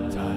not.